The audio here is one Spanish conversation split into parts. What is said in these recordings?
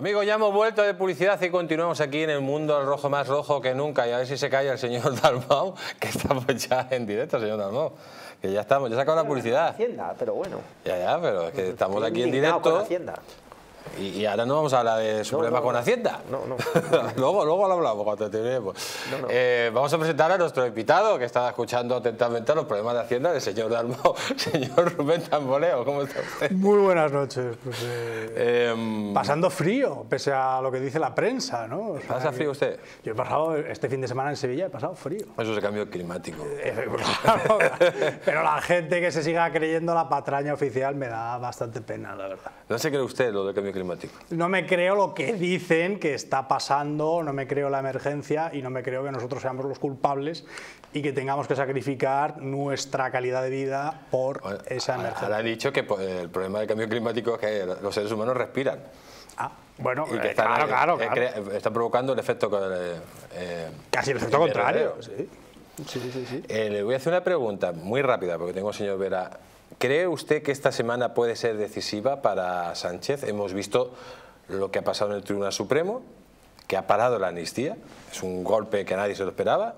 Amigos, ya hemos vuelto de publicidad y continuamos aquí en el mundo al rojo más rojo que nunca. Y a ver si se calla el señor Dalmau, que estamos ya en directo, señor Dalmau. Que ya estamos, ya se acabó la publicidad. Hacienda, pero bueno. Ya, ya, pero es que estamos Estoy aquí en con directo. Hacienda. Y, y ahora no vamos a hablar de su No, problema no, con. Hacienda. No, no. luego, luego lo hablamos cuando terminemos. No, no. Eh, vamos a presentar a nuestro invitado que está escuchando atentamente los problemas de Hacienda del señor Dalmau, señor Rubén Tamboleo. ¿Cómo está usted? Muy buenas noches. Pues, eh, Em, pasando frío, pese a lo que dice la prensa, ¿no? O sea, ¿Pasa frío usted? Yo he pasado este fin de semana en Sevilla, he pasado frío. Eso es el cambio climático. Eh, claro, Pero la gente que se siga creyendo la patraña oficial me da bastante pena, la verdad. ¿No se cree usted lo del cambio climático? No me creo lo que dicen que está pasando, no me creo la emergencia y no me creo que nosotros seamos los culpables y que tengamos que sacrificar nuestra calidad de vida por Bueno, esa emergencia. Ahora han dicho que pues, el problema del cambio climático es que los seres humanos respiran. Ah, bueno, Y que eh, están, claro, claro, eh, claro. crea- están provocando el efecto eh, Casi el efecto contrario. Sí. Sí, sí, sí. Eh, le voy a hacer una pregunta muy rápida, porque tengo al señor Vera. ¿Cree usted que esta semana puede ser decisiva para Sánchez? Hemos visto lo que ha pasado en el Tribunal Supremo, que ha parado la amnistía. Es un golpe que nadie se lo esperaba.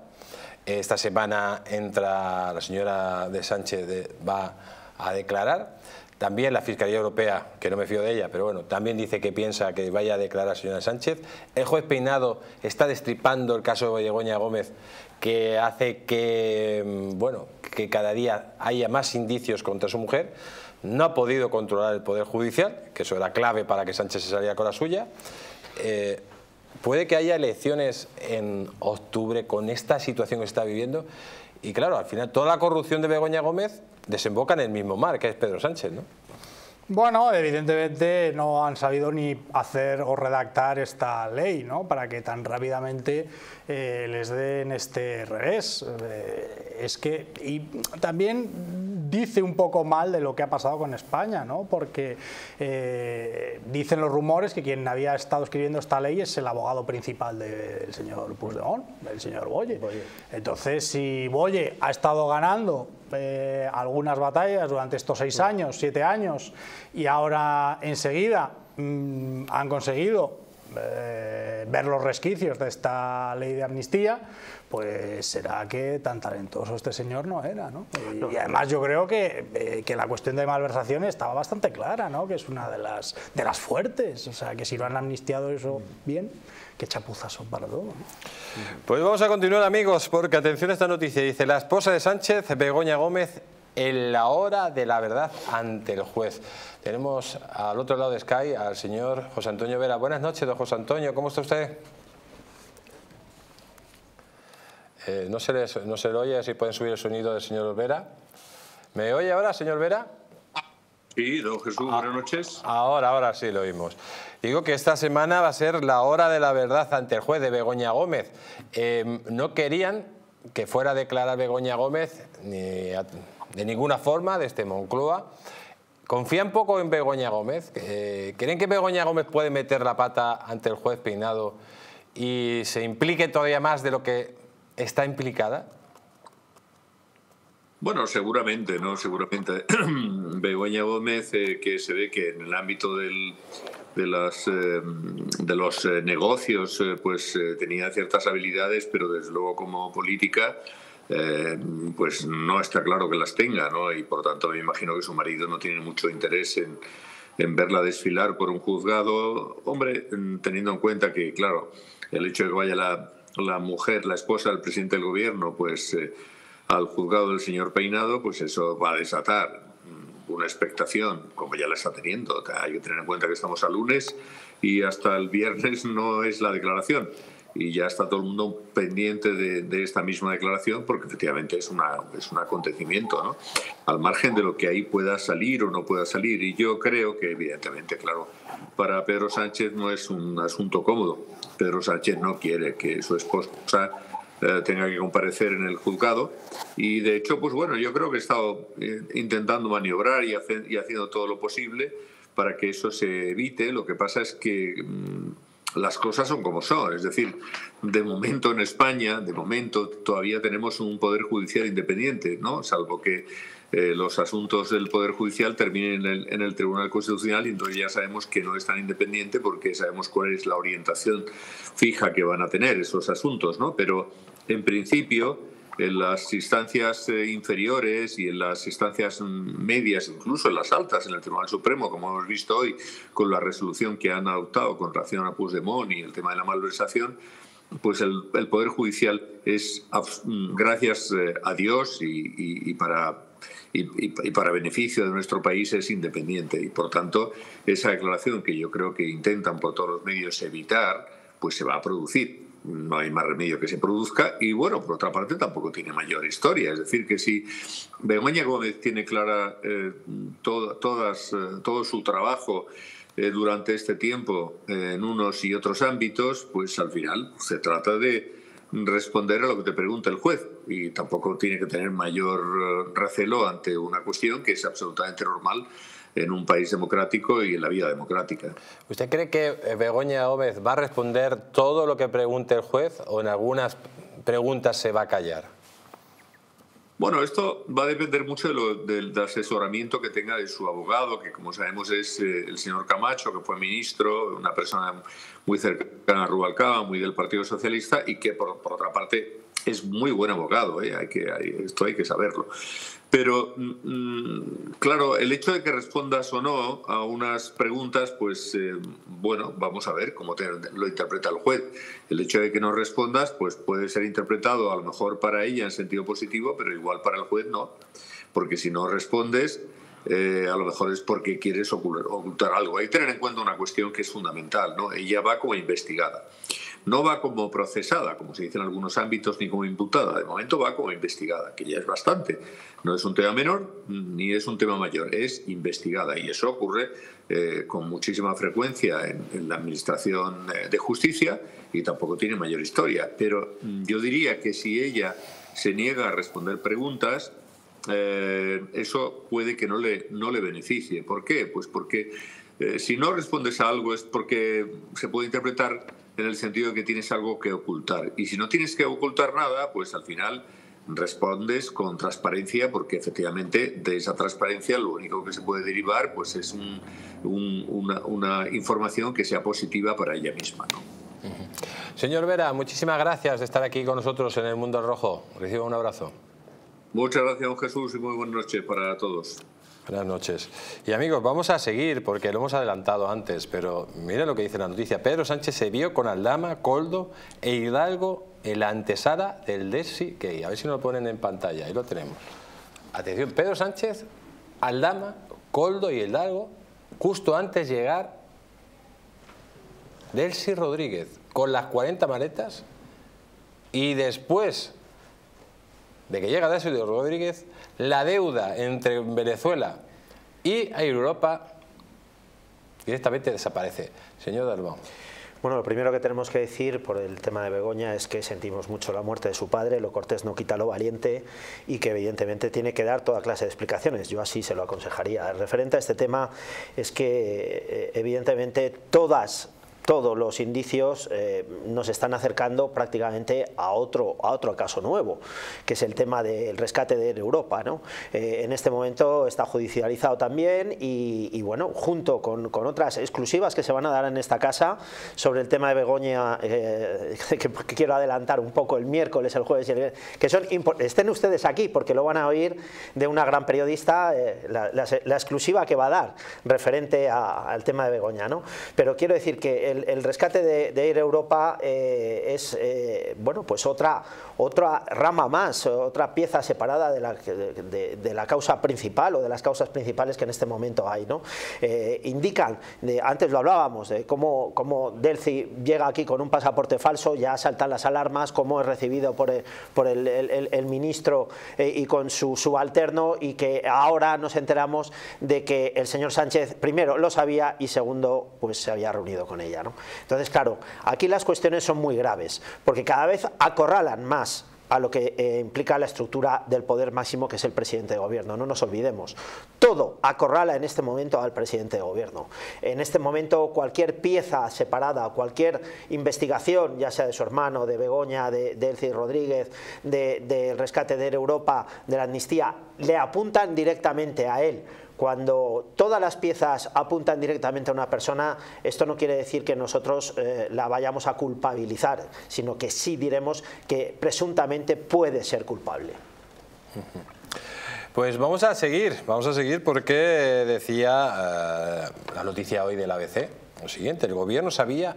Esta semana entra la señora de Sánchez, de- va a declarar. También la Fiscalía Europea, que no me fío de ella, pero bueno, también dice que piensa que vaya a declarar la señora Sánchez. El juez Peinado está destripando el caso de Begoña Gómez, que hace que, mm, bueno, que cada día haya más indicios contra su mujer. No ha podido controlar el Poder Judicial, que eso era clave para que Sánchez se saliera con la suya. Eh, puede que haya elecciones en octubre con esta situación que está viviendo. Y claro, al final toda la corrupción de Begoña Gómez desemboca en el mismo mar, que es Pedro Sánchez, ¿no? Bueno, evidentemente no han sabido ni hacer o redactar esta ley, ¿no? Para que tan rápidamente eh, les den este revés. Eh, es que y también dice un poco mal de lo que ha pasado con España, ¿no? Porque eh, dicen los rumores que quien había estado escribiendo esta ley es el abogado principal del señor Puigdemont, del señor Boye. Entonces, si Boye ha estado ganando eh, algunas batallas durante estos seis años, siete años, y ahora enseguida mm, han conseguido eh, ver los resquicios de esta ley de amnistía, pues será que tan talentoso este señor no era, ¿no? Y, y además yo creo que, eh, que la cuestión de malversación estaba bastante clara, ¿no? Que es una de las, de las fuertes, o sea, que si lo han amnistiado eso bien, qué chapuzas son para todo. ¿no? Pues vamos a continuar, amigos, porque atención a esta noticia. Dice, la esposa de Sánchez, Begoña Gómez, en la hora de la verdad ante el juez. Tenemos al otro lado de Sky al señor José Antonio Vera. Buenas noches, don José Antonio, ¿cómo está usted? Eh, no, se le, no se le oye, si pueden subir el sonido del señor Vera. ¿Me oye ahora, señor Vera? Sí, don Jesús, buenas noches. Ahora, ahora sí lo oímos. Digo que esta semana va a ser la hora de la verdad ante el juez de Begoña Gómez. Eh, no querían que fuera a declarar Begoña Gómez de ninguna forma desde Moncloa. ¿Confían poco en Begoña Gómez? Eh, ¿Creen que Begoña Gómez puede meter la pata ante el juez Peinado y se implique todavía más de lo que está implicada? Bueno, seguramente, ¿no? Seguramente. Begoña Gómez, eh, que se ve que en el ámbito del- de, las, eh, de los eh, negocios, eh, pues tenía ciertas habilidades, pero desde luego como política, pues no está claro que las tenga, ¿no? Y por tanto me imagino que su marido no tiene mucho interés en, en verla desfilar por un juzgado. Hombre, mm, teniendo en cuenta que, claro, el hecho de que vaya la, la mujer, la esposa del presidente del gobierno, pues al juzgado del señor Peinado, pues eso va a desatar una expectación, como ya la está teniendo. Hay que tener en cuenta que estamos a lunes y hasta el viernes no es la declaración. Y ya está todo el mundo pendiente de, de esta misma declaración porque efectivamente es, una, es un acontecimiento, ¿no? Al margen de lo que ahí pueda salir o no pueda salir. Y yo creo que evidentemente, claro, para Pedro Sánchez no es un asunto cómodo. Pedro Sánchez no quiere que su esposa tenga que comparecer en el juzgado. Y de hecho pues bueno yo creo que he estado eh, intentando maniobrar y, hace- y haciendo todo lo posible para que eso se evite. Lo que pasa es que mm, las cosas son como son. Es decir de momento en España de momento todavía tenemos un poder judicial independiente no salvo que eh, los asuntos del Poder Judicial terminen en el, en el, Tribunal Constitucional y entonces ya sabemos que no es tan independiente porque sabemos cuál es la orientación fija que van a tener esos asuntos, ¿no? Pero en principio en las instancias eh, inferiores y en las instancias medias, incluso en las altas, en el Tribunal Supremo, como hemos visto hoy con la resolución que han adoptado con relación a Puigdemont y el tema de la malversación, pues el, Poder Judicial es, gracias eh, a Dios y, para y, para beneficio de nuestro país es independiente. Y por tanto esa declaración que yo creo que intentan por todos los medios evitar pues se va a producir. No hay más remedio que se produzca y bueno, por otra parte tampoco tiene mayor historia, es decir, que si Begoña Gómez tiene clara eh, todo, todas, eh, todo su trabajo eh, durante este tiempo en unos y otros ámbitos, pues al final se trata de responder a lo que te pregunta el juez y tampoco tiene que tener mayor recelo ante una cuestión que es absolutamente normal en un país democrático y en la vida democrática. ¿Usted cree que eh, Begoña Gómez va a responder todo lo que pregunte el juez o en algunas preguntas se va a callar? Bueno, esto va a depender mucho de lo, del, asesoramiento que tenga de su abogado, que como sabemos es eh, el señor Camacho, que fue ministro, una persona muy cercana a Rubalcaba, muy del Partido Socialista, y que por, por otra parte es muy buen abogado, ¿eh? hay que, esto hay que saberlo. Pero, mm, claro, el hecho de que respondas o no a unas preguntas, pues eh, bueno, vamos a ver cómo lo interpreta el juez. El hecho de que no respondas, pues puede ser interpretado a lo mejor para ella en sentido positivo, pero igual para el juez no. Porque si no respondes, eh, a lo mejor es porque quieres ocultar, algo. Hay que tener en cuenta una cuestión que es fundamental, ¿no? Ella va como investigada. No va como procesada, como se dice en algunos ámbitos, ni como imputada. De momento va como investigada, que ya es bastante. No es un tema menor ni es un tema mayor, es investigada. Y eso ocurre eh, con muchísima frecuencia en, la Administración eh, de Justicia y tampoco tiene mayor historia. Pero mm, yo diría que si ella se niega a responder preguntas, eh, eso puede que no le, no le beneficie. ¿Por qué? Pues porque si no respondes a algo es porque se puede interpretar en el sentido de que tienes algo que ocultar. Y si no tienes que ocultar nada, pues al final respondes con transparencia porque efectivamente de esa transparencia lo único que se puede derivar pues es una, información que sea positiva para ella misma. Señor Vera, muchísimas gracias de estar aquí con nosotros en el Mundo Rojo. Reciba un abrazo. Muchas gracias, don Jesús, y muy buenas noches para todos. Buenas noches. Y amigos, vamos a seguir porque lo hemos adelantado antes, pero miren lo que dice la noticia. Pedro Sánchez se vio con Aldama, Coldo e Hidalgo en la antesala del Desi que A ver si nos lo ponen en pantalla, ahí lo tenemos. Atención, Pedro Sánchez, Aldama, Coldo y Hidalgo, justo antes de llegar Delsi Rodríguez con las 40 maletas y después de que llega Delsi Rodríguez la deuda entre Venezuela y Europa directamente desaparece. Señor Dalbón. Bueno, lo primero que tenemos que decir por el tema de Begoña es que sentimos mucho la muerte de su padre, lo cortés no quita lo valiente y que evidentemente tiene que dar toda clase de explicaciones. Yo así se lo aconsejaría. Referente a este tema es que eh, evidentemente todas todos los indicios eh, nos están acercando prácticamente a otro, a otro caso nuevo, que es el tema del rescate de Europa. ¿no? Eh, en este momento está judicializado también y, bueno, junto con, otras exclusivas que se van a dar en esta casa sobre el tema de Begoña, eh, que, quiero adelantar un poco el miércoles, el jueves, que son estén ustedes aquí porque lo van a oír de una gran periodista, la, exclusiva que va a dar referente al tema de Begoña. ¿no? Pero quiero decir que el, rescate de, de, Europa eh, es eh, bueno, pues otra, otra rama más, otra pieza separada de la, causa principal o de las causas principales que en este momento hay. ¿no? Eh, indican, antes lo hablábamos, de cómo, cómo Delci llega aquí con un pasaporte falso, ya saltan las alarmas, cómo es recibido por el, por el, el, ministro y con su subalterno y que ahora nos enteramos de que el señor Sánchez primero lo sabía y segundo pues se había reunido con ella. Entonces, claro, aquí las cuestiones son muy graves, porque cada vez acorralan más a lo que eh, implica la estructura del poder máximo que es el presidente de gobierno. No nos olvidemos. Todo acorrala en este momento al presidente de gobierno. En este momento cualquier pieza separada, cualquier investigación, ya sea de su hermano, de Begoña, de, de Rodríguez, del rescate de Europa, de la amnistía, le apuntan directamente a él cuando todas las piezas apuntan directamente a una persona, esto no quiere decir que nosotros eh, la vayamos a culpabilizar, sino que sí diremos que presuntamente puede ser culpable. Pues vamos a seguir, vamos a seguir porque decía eh, la noticia hoy del ABC, lo siguiente, el gobierno sabía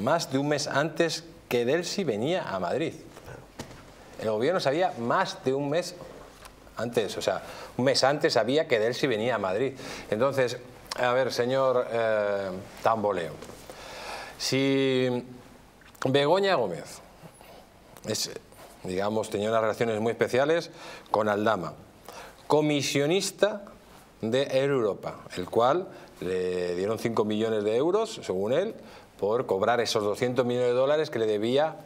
más de un mes antes que Delsi venía a Madrid. El gobierno sabía más de un mes antes, o sea, un mes antes sabía que Delsi venía a Madrid. Entonces, a ver, señor eh, Tamboleo, si Begoña Gómez digamos, tenía unas relaciones muy especiales con Aldama, comisionista de Air Europa, el cual le dieron 5 millones de euros, según él, por cobrar esos 200 millones de dólares que le debía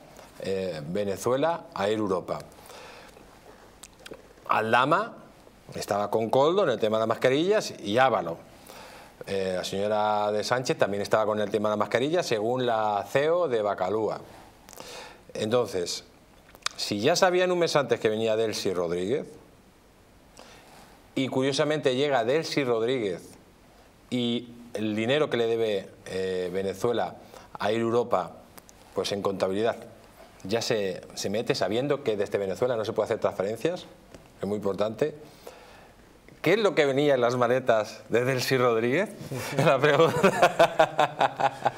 eh, Venezuela a Air Europa. Aldama estaba con Coldo en el tema de las mascarillas y Ávalo. Eh, la señora de Sánchez también estaba con el tema de las mascarillas, según la CEO de Bacalúa. Entonces, si ya sabían un mes antes que venía Delcy Rodríguez, y curiosamente llega Delcy Rodríguez y el dinero que le debe eh, Venezuela a ir Europa, pues en contabilidad, ya se, se mete sabiendo que desde Venezuela no se puede hacer transferencias, es muy importante. ¿Qué es lo que venía en las maletas de Delcy Rodríguez? La pregunta.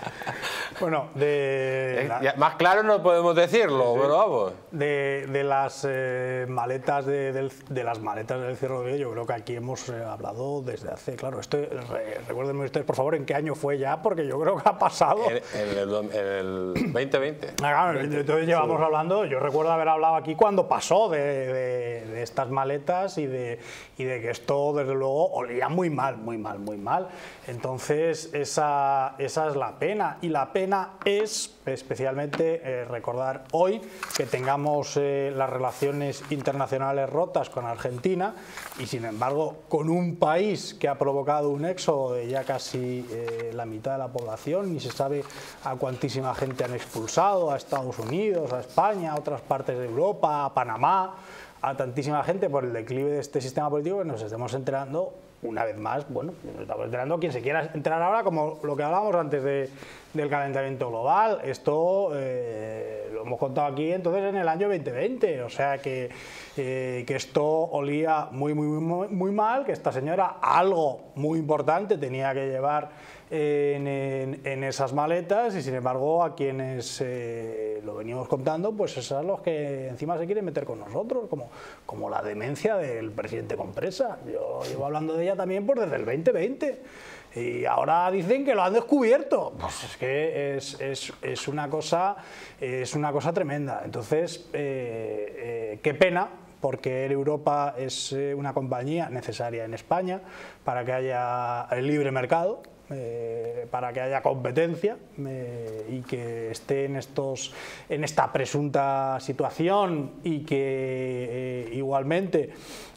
Bueno, de... Eh, más claro no podemos decirlo, pero vamos. De, de las eh, maletas de, de, las maletas del Cerro de yo creo que aquí hemos eh, hablado desde hace, claro, esto, recuérdenme ustedes por favor en qué año fue ya, porque yo creo que ha pasado. En, el, 2020. Ah, claro, entonces llevamos hablando, yo recuerdo haber hablado aquí cuando pasó de, estas maletas y de, y de que esto desde luego olía muy mal, muy mal, muy mal. Entonces esa, esa es la pena y la pena es especialmente eh, recordar hoy que tengamos eh, las relaciones internacionales rotas con Argentina y sin embargo con un país que ha provocado un éxodo de ya casi eh, la mitad de la población, ni se sabe a cuantísima gente han expulsado, a Estados Unidos, a España, a otras partes de Europa, a Panamá, a tantísima gente por el declive de este sistema político que nos estemos enterando una vez más, bueno, estamos enterando quien se quiera enterar ahora, como lo que hablábamos antes de, del calentamiento global. Esto eh, lo hemos contado aquí entonces en el año 2020, o sea que, eh, que esto olía muy, muy, muy, muy mal, que esta señora algo muy importante tenía que llevar en, esas maletas y sin embargo a quienes eh, lo veníamos contando, pues esos los que encima se quieren meter con nosotros, como, como la demencia del presidente Compresa. Yo llevo hablando de también pues desde el 2020 y ahora dicen que lo han descubierto. Pues es que es, es, es una, cosa, es una cosa tremenda. Entonces, eh, eh, qué pena porque Europa es una compañía necesaria en España para que haya el libre mercado, eh, para que haya competencia eh, y que esté en, estos, en esta presunta situación y que eh, igualmente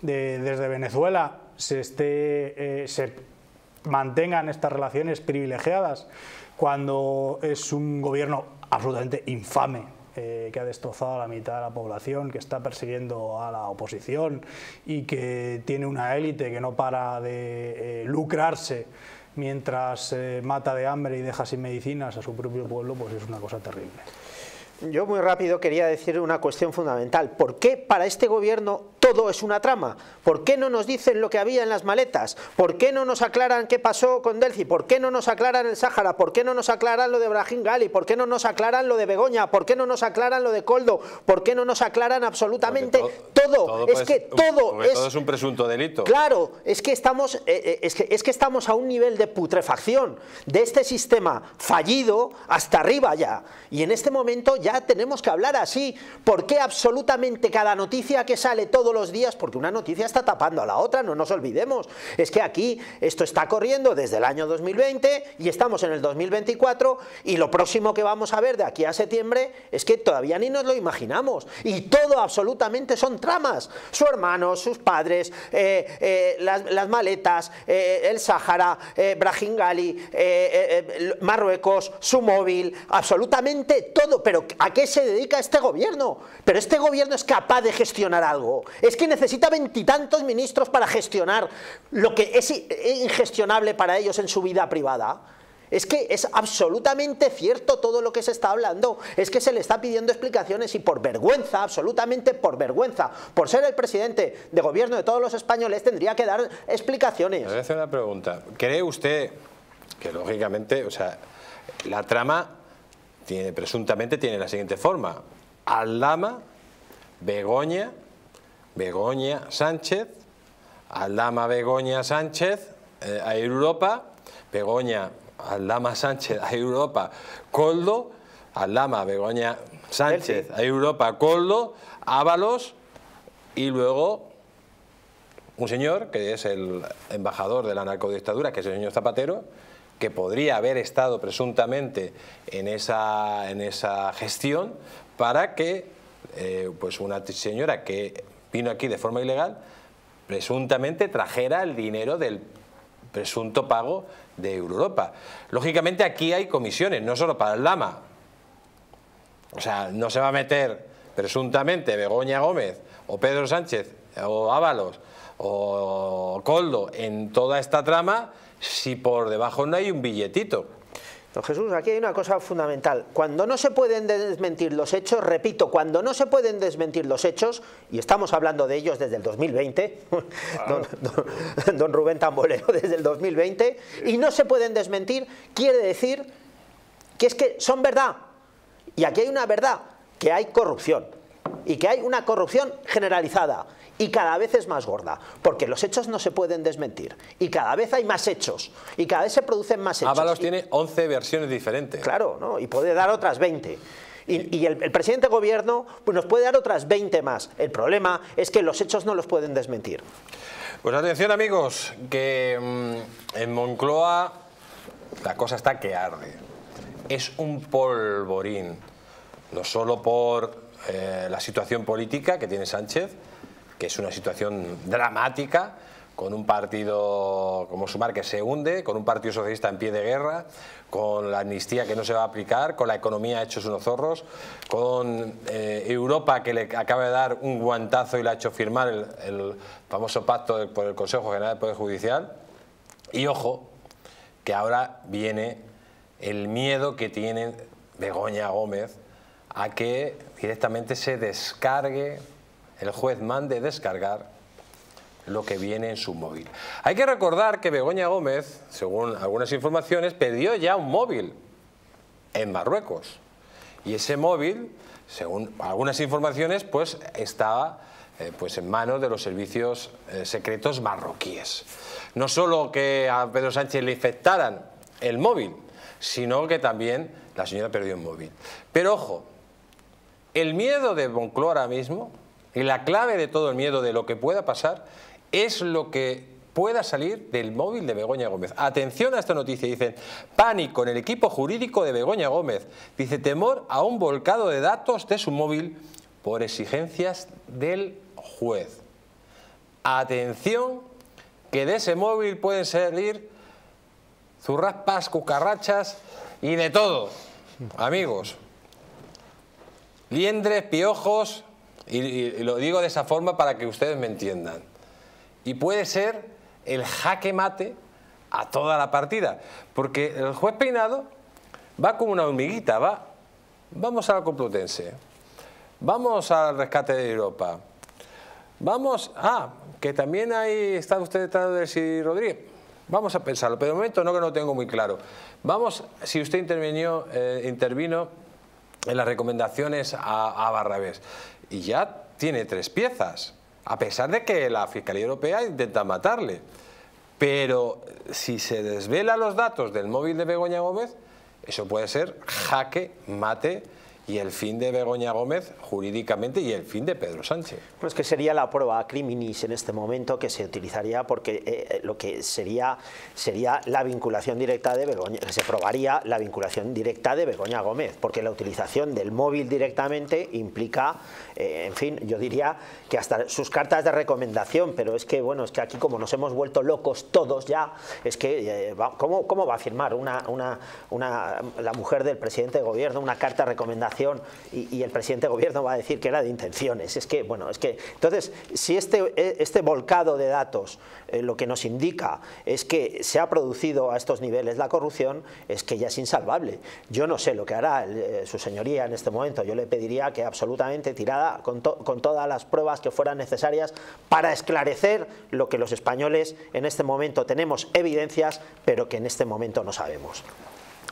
desde Venezuela se, esté, se mantengan estas relaciones privilegiadas cuando es un gobierno absolutamente infame que ha destrozado a la mitad de la población, que está persiguiendo a la oposición y que tiene una élite que no para de lucrarse mientras eh, mata de hambre y deja sin medicinas a su propio pueblo, pues es una cosa terrible. Yo muy rápido quería decir una cuestión fundamental. ¿Por qué para este gobierno todo es una trama? ¿Por qué no nos dicen lo que había en las maletas? ¿Por qué no nos aclaran qué pasó con Delci? ¿Por qué no nos aclaran el Sáhara? ¿Por qué no nos aclaran lo de Brahim Gali? ¿Por qué no nos aclaran lo de Begoña? ¿Por qué no nos aclaran lo de Coldo? ¿Por qué no nos aclaran absolutamente todo? es que todo es, todo es un presunto delito. Claro, es que estamos eh, eh, es que, es que estamos a un nivel de putrefacción de este sistema fallido hasta arriba ya. Y en este momento ya tenemos que hablar así. ¿Por qué absolutamente cada noticia que sale todos los días porque una noticia está tapando a la otra, no nos olvidemos. Es que aquí esto está corriendo desde el año 2020 y estamos en el 2024 y lo próximo que vamos a ver de aquí a septiembre es que todavía ni nos lo imaginamos. Y todo absolutamente son tramas. Su hermano, sus padres, eh, eh, las, maletas, eh, el Sáhara, Brahim Marruecos, su móvil, absolutamente todo. Pero ¿a qué se dedica este gobierno? Pero este gobierno es capaz de gestionar algo. Que necesita veintitantos ministros para gestionar lo que es ingestionable para ellos en su vida privada. Es que es absolutamente cierto todo lo que se está hablando. Es que se le está pidiendo explicaciones y por vergüenza, absolutamente por vergüenza, por ser el presidente de gobierno de todos los españoles, tendría que dar explicaciones. voy a hacer una pregunta. ¿Cree usted que lógicamente, o sea, la trama tiene, presuntamente tiene la siguiente forma? Aldama, Begoña, Begoña Sánchez, Aldama Begoña Sánchez eh, a Europa, Begoña Aldama Sánchez a Europa, Coldo, Aldama Begoña Sánchez a Europa, Coldo, Ábalos y luego un señor que es el embajador de la narcodictadura, que es el señor Zapatero, que podría haber estado presuntamente en esa, en esa gestión para que eh, pues una señora que vino aquí de forma ilegal presuntamente trajera el dinero del presunto pago de Europa. Lógicamente aquí hay comisiones, no solo para el Lama. O sea, no se va a meter presuntamente Begoña Gómez o Pedro Sánchez o Ábalos o Coldo en toda esta trama si por debajo no hay un billetito. Don Jesús, aquí hay una cosa fundamental. Cuando no se pueden desmentir los hechos, repito, cuando no se pueden desmentir los hechos, y estamos hablando de ellos desde el 2020, don, Rubén Tambolero desde el 2020, y no se pueden desmentir, quiere decir que es que son verdad. Y aquí hay una verdad, que hay corrupción, y que hay una corrupción generalizada y cada vez es más gorda, porque los hechos no se pueden desmentir y cada vez hay más hechos y cada vez se producen más hechos. Ábalos tiene 11 versiones diferentes. Claro, ¿no? y puede dar otras 20. Y, el, presidente de gobierno pues nos puede dar otras 20 más. El problema es que los hechos no los pueden desmentir. Pues atención amigos, que mm, en Moncloa la cosa está que arde. Es un polvorín, no solo por eh, la situación política que tiene Sánchez, que es una situación dramática, con un partido como Sumar que se hunde, con un partido socialista en pie de guerra, con la amnistía que no se va a aplicar, con la economía hechos unos zorros, con eh, Europa que le acaba de dar un guantazo y le ha hecho firmar el, famoso pacto por el Consejo General del Poder Judicial. Y ojo, que ahora viene el miedo que tiene Begoña Gómez a que directamente se descargue el juez mande descargar lo que viene en su móvil. Hay que recordar que Begoña Gómez, según algunas informaciones, perdió ya un móvil en Marruecos. Y ese móvil, según algunas informaciones, pues estaba eh, pues en manos de los servicios eh, secretos marroquíes. No solo que a Pedro Sánchez le infectaran el móvil, sino que también la señora perdió un móvil. Pero ojo, el miedo de Moncloa ahora mismo y la clave de todo el miedo de lo que pueda pasar es lo que pueda salir del móvil de Begoña Gómez. Atención a esta noticia, dicen, pánico en el equipo jurídico de Begoña Gómez. Dice, temor a un volcado de datos de su móvil por exigencias del juez. Atención, que de ese móvil pueden salir zurraspas, cucarrachas y de todo, amigos. Liendres, piojos, y, lo digo de esa forma para que ustedes me entiendan. Y puede ser el jaque mate a toda la partida, porque el juez Peinado va como una hormiguita, va, vamos a la Complutense, vamos al rescate de Europa, vamos, ah, que también ahí está usted detrás de Si Rodríguez, vamos a pensarlo, pero de momento no que no tengo muy claro. Vamos, si usted intervino, eh, intervino en las recomendaciones a, a Barrabés y ya tiene tres piezas, a pesar de que la Fiscalía Europea intenta matarle. Pero si se desvela los datos del móvil de Begoña Gómez, eso puede ser jaque, mate y el fin de Begoña Gómez jurídicamente y el fin de Pedro Sánchez. Pues que sería la prueba criminis en este momento que se utilizaría porque eh, eh, lo que sería sería la vinculación directa de Begoña, se probaría la vinculación directa de Begoña Gómez, porque la utilización del móvil directamente implica, eh, en fin, yo diría que hasta sus cartas de recomendación, pero es que bueno, es que aquí como nos hemos vuelto locos todos ya, es que ¿cómo, ¿cómo, va a firmar una, una, una, la mujer del presidente de gobierno una carta de recomendación y, el presidente de gobierno va a decir que era de intenciones? Es que, bueno, es que, entonces, si este, este volcado de datos eh, lo que nos indica es que se ha producido a estos niveles la corrupción, es que ya es insalvable. Yo no sé lo que hará eh, su señoría en este momento, yo le pediría que absolutamente tirada con todas las pruebas que fueran necesarias para esclarecer lo que los españoles en este momento tenemos evidencias, pero que en este momento no sabemos.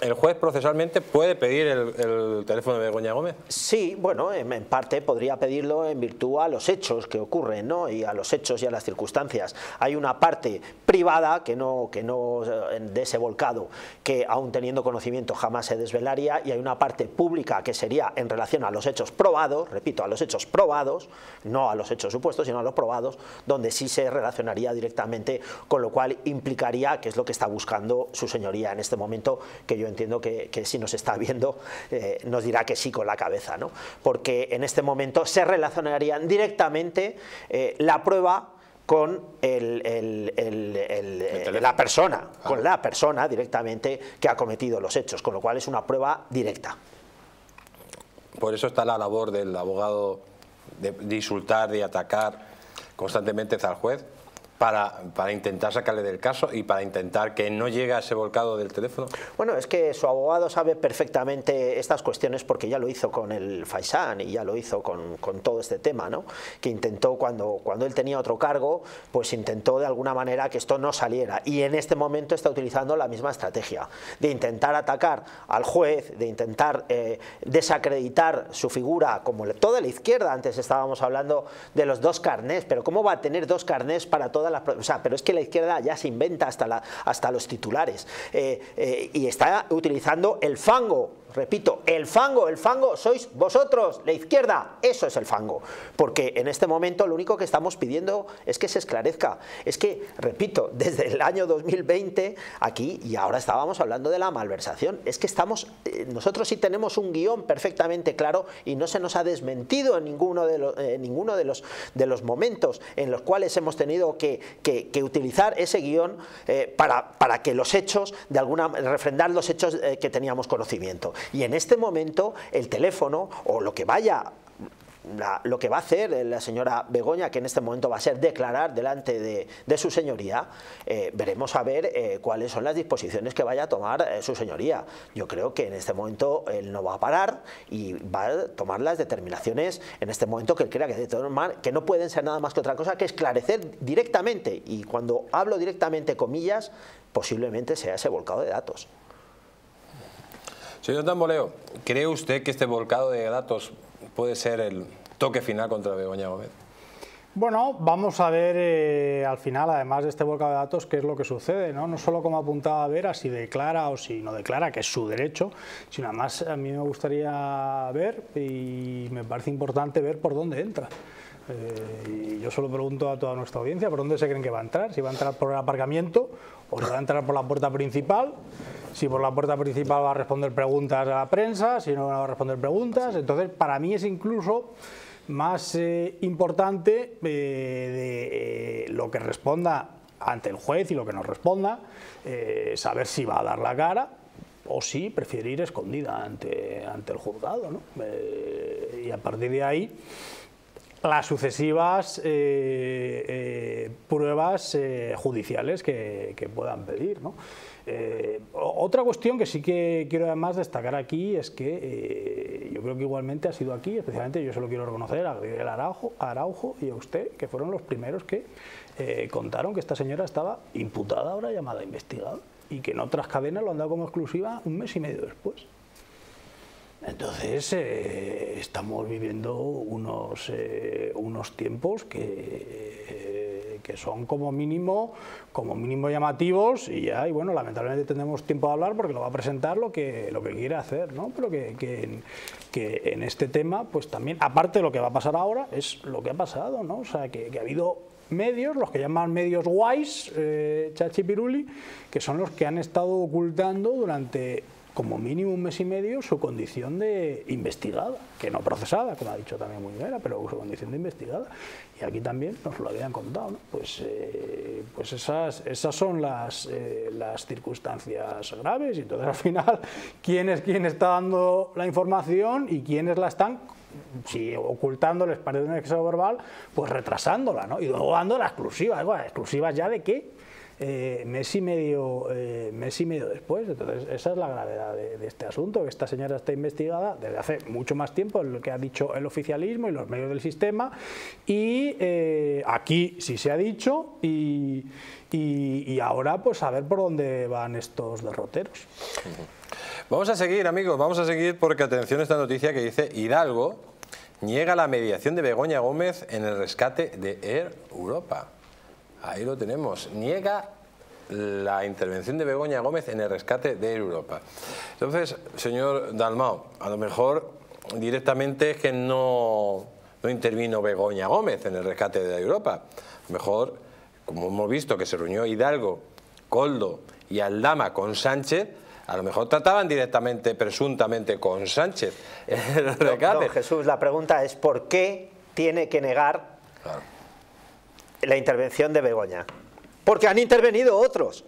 ¿El juez procesalmente puede pedir el, teléfono de Begoña Gómez? Sí, bueno, en, parte podría pedirlo en virtud a los hechos que ocurren, ¿no? Y a los hechos y a las circunstancias. Hay una parte privada que no, que no eh, de ese volcado, que aún teniendo conocimiento jamás se desvelaría, y hay una parte pública que sería en relación a los hechos probados, repito, a los hechos probados, no a los hechos supuestos, sino a los probados, donde sí se relacionaría directamente, con lo cual implicaría, que es lo que está buscando su señoría en este momento, que yo entiendo que, si nos está viendo eh, nos dirá que sí con la cabeza, ¿no? porque en este momento se relacionarían directamente eh, la prueba con la persona, con la persona directamente que ha cometido los hechos, con lo cual es una prueba directa. Por eso está la labor del abogado de, de insultar, de atacar constantemente al juez, para, para, intentar sacarle del caso y para intentar que no llegue a ese volcado del teléfono? Bueno, es que su abogado sabe perfectamente estas cuestiones porque ya lo hizo con el Faisán y ya lo hizo con, con, todo este tema, ¿no? Que intentó cuando, cuando él tenía otro cargo, pues intentó de alguna manera que esto no saliera y en este momento está utilizando la misma estrategia de intentar atacar al juez, de intentar eh, desacreditar su figura como toda la izquierda, antes estábamos hablando de los dos carnés, pero ¿cómo va a tener dos carnés para toda pero es que la izquierda ya se inventa hasta, hasta los titulares. Eh, eh, y está utilizando el fango repito, el fango, el fango sois vosotros, la izquierda, eso es el fango. Porque en este momento lo único que estamos pidiendo es que se esclarezca. Es que, repito, desde el año 2020 aquí y ahora estábamos hablando de la malversación. Es que estamos, eh, nosotros sí tenemos un guion perfectamente claro y no se nos ha desmentido en ninguno de los, ninguno de los, de los momentos en los cuales hemos tenido que, utilizar ese guion eh, para, para que los hechos, de alguna refrendar los hechos eh, que teníamos conocimiento. Y en este momento el teléfono o lo que vaya lo que va a hacer la señora Begoña, que en este momento va a ser declarar delante de, su señoría, eh, veremos a ver eh, cuáles son las disposiciones que vaya a tomar eh, su señoría. Yo creo que en este momento él no va a parar y va a tomar las determinaciones en este momento que él crea que debe que no pueden ser nada más que otra cosa que esclarecer directamente, y cuando hablo directamente, comillas, posiblemente sea ese volcado de datos. Señor Tamboleo, ¿cree usted que este volcado de datos puede ser el toque final contra Begoña Gómez? Bueno, vamos a ver eh, al final, además de este volcado de datos, qué es lo que sucede, ¿no? No solo como apuntaba a ver si declara o si no declara, que es su derecho, sino además a mí me gustaría ver y me parece importante ver por dónde entra. Eh, y yo solo pregunto a toda nuestra audiencia por dónde se creen que va a entrar, si va a entrar por el aparcamiento o si va a entrar por la puerta principal si por la puerta principal va a responder preguntas a la prensa, si no va a responder preguntas. Entonces, para mí es incluso más eh, importante eh, de, eh, lo que responda ante el juez y lo que nos responda, saber si va a dar la cara o si prefiere ir escondida ante, ante el juzgado. ¿no? y a partir de ahí las sucesivas pruebas judiciales que, puedan pedir. Eh, otra cuestión que sí que quiero además destacar aquí es que eh, yo creo que igualmente ha sido aquí, especialmente yo se lo quiero reconocer a Gabriel Araujo, Araujo y a usted, que fueron los primeros que eh, contaron que esta señora estaba imputada ahora llamada investigada y que en otras cadenas lo han dado como exclusiva un mes y medio después. Entonces estamos viviendo unos, unos tiempos que que son como mínimo, como mínimo llamativos y ya, y bueno, lamentablemente tenemos tiempo de hablar porque lo va a presentar lo que, lo que quiere hacer, ¿no? Pero que, que, que en este tema, pues también, aparte de lo que va a pasar ahora, es lo que ha pasado, ¿no? O sea, que, ha habido medios, los que llaman medios guays, eh, Chachi Piruli, que son los que han estado ocultando durante como mínimo un mes y medio su condición de investigada, que no procesada, como ha dicho también bien, pero su condición de investigada. Y aquí también nos lo habían contado. ¿no? Pues, eh, pues esas, esas son las, eh, las circunstancias graves y entonces al final, ¿quién es quien está dando la información y quiénes la están si ocultando les parece un exceso verbal, pues retrasándola, ¿no? Y luego dando la exclusiva. ¿exclusivas ya de qué? Eh, mes, y medio, eh, mes y medio después. Entonces, esa es la gravedad de, este asunto, que esta señora está investigada desde hace mucho más tiempo, lo que ha dicho el oficialismo y los medios del sistema, y eh, aquí sí se ha dicho, y, y, ahora pues a ver por dónde van estos derroteros. Vamos a seguir, amigos, vamos a seguir porque atención a esta noticia que dice Hidalgo niega la mediación de Begoña Gómez en el rescate de Air Europa. Ahí lo tenemos. Niega la intervención de Begoña Gómez en el rescate de Europa. Entonces, señor Dalmao, a lo mejor directamente es que no, no intervino Begoña Gómez en el rescate de Europa. A lo mejor, como hemos visto que se reunió Hidalgo, Coldo y Aldama con Sánchez, a lo mejor trataban directamente, presuntamente, con Sánchez el rescate. Jesús, la pregunta es ¿por qué tiene que negar la intervención de Begoña. Porque han intervenido otros.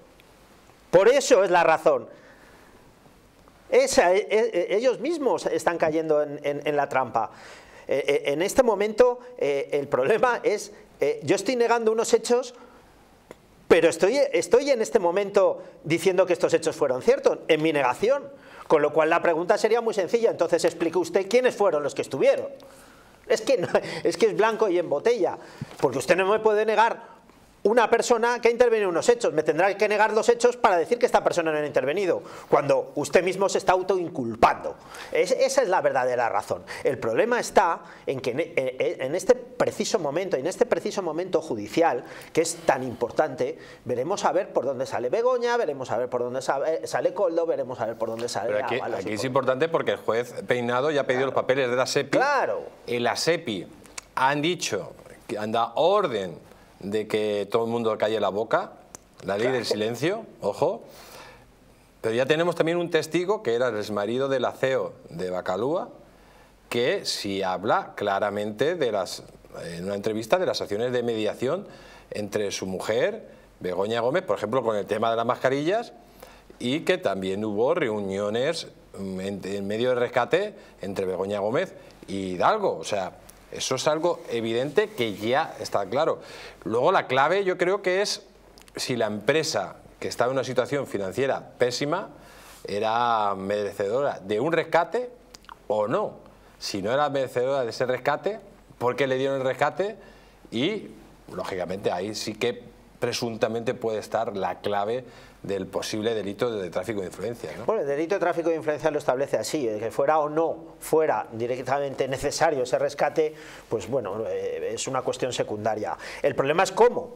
Por eso es la razón. Esa, e, e, ellos mismos están cayendo en, la trampa. E, en este momento eh, el problema es, eh, yo estoy negando unos hechos, pero estoy, estoy en este momento diciendo que estos hechos fueron ciertos, en mi negación. Con lo cual la pregunta sería muy sencilla, entonces explique usted quiénes fueron los que estuvieron. Es que, es blanco y en botella, porque usted no me puede negar una persona que ha intervenido en unos hechos. Me tendrá que negar los hechos para decir que esta persona no ha intervenido, cuando usted mismo se está autoinculpando. esa es la verdadera razón. El problema está en que en, este preciso momento, en este preciso momento judicial, que es tan importante, veremos a ver por dónde sale Begoña, veremos a ver por dónde sale, Coldo, veremos a ver por dónde sale... Pero aquí, aquí es importante porque el juez Peinado ya ha pedido los papeles de la SEPI. Claro. En la SEPI han dicho, que han dado orden de que todo el mundo calle la boca, la ley del silencio, ojo. Pero ya tenemos también un testigo que era el exmarido del aceo de Bacalúa, que sí habla claramente de las, en una entrevista de las acciones de mediación entre su mujer, Begoña Gómez, por ejemplo, con el tema de las mascarillas, y que también hubo reuniones mm, en, en medio de rescate entre Begoña Gómez y Hidalgo. O sea, eso es algo evidente que ya está claro. Luego la clave yo creo que es si la empresa que estaba en una situación financiera pésima era merecedora de un rescate o no. Si no era merecedora de ese rescate, ¿por qué le dieron el rescate? Y, lógicamente, ahí sí que presuntamente puede estar la clave del posible delito de tráfico de influencia. Bueno, el delito de tráfico de influencia lo establece así, que fuera o no fuera directamente necesario ese rescate, pues bueno, eh, es una cuestión secundaria. El problema es cómo,